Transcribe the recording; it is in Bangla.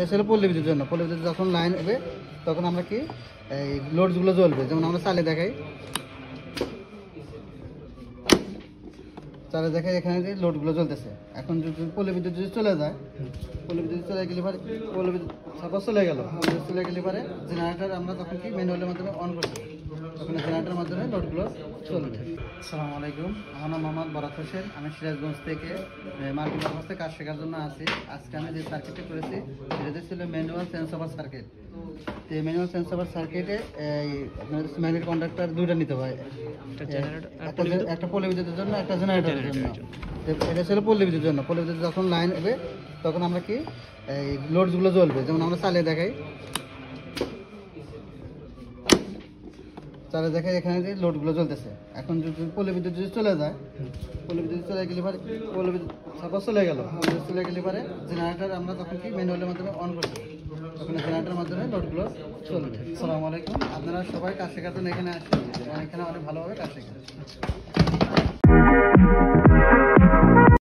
এটা ছিল পল্লী বিদ্যুতের জন্য। পল্লী বিদ্যুৎ যখন লাইন হবে, তখন আমরা কি, এই লোডসগুলো জ্বলবে। যেমন আমরা চালে দেখাই। চালে দেখাই এখানে যে লোডগুলো জ্বলতেছে। এখন যদি পল্লী বিদ্যুৎ যদি চলে যায় পল্লী বিদ্যুৎ চলে গেলে পরে পল্লী বিদ্যুৎ সাপোজ চলে গেল। চলে গেলে পরে জেনারেটার আমরা তখন কি ম্যানুয়ালের মাধ্যমে অন করতে লোডগুলো চলবে আসসালামু আলাইকুম। আমার নাম মোহাম্মদ বরাত হোসেন। আমি সিরাজগঞ্জ থেকে মাল্টি পারপাসে কাজ শেখার জন্য আছি। আজকে আমি যে সার্কিটটি করেছি সেটাতে ছিল ম্যানুয়াল সেন্স ওভার সার্কিট তো ম্যানুয়াল সেন্স ওভার সার্কিটে এই আপনার ম্যাগনেট কন্ডাক্টর দুইটা নিতে হয়। একটা একটা পল্লী বিদ্যুতের জন্য? একটা জেনারেটরের জন্য। এটা ছিল পল্লী বিদ্যুতের জন্য। পল্লী বিদ্যুৎ যখন লাইন হবে তখন আমরা কি এই লোডসগুলো জ্বলবে যেমন আমরা চালিয়ে দেখাই। চালে দেখে এখানে যে লোডগুলো জ্বলতেছে এখন যদি পলি বিদ্যুৎ যদি চলে যায়, পলি বিদ্যুৎ চলে গেলে পরে পলি বিদ্যুৎ সাপোজ চলে গেল চলে গেলে পরে জেনারেটার আমরা তখন কি ম্যানুয়ালের মাধ্যমে অন করছি? তখন জেনারেটারের মাধ্যমে লোডগুলো চলবে। আসসালামু আলাইকুম। আপনারা সবাই কাজ শেখার এখানে আসেন। এখানে অনেক ভালোভাবে কাজ শেখেন।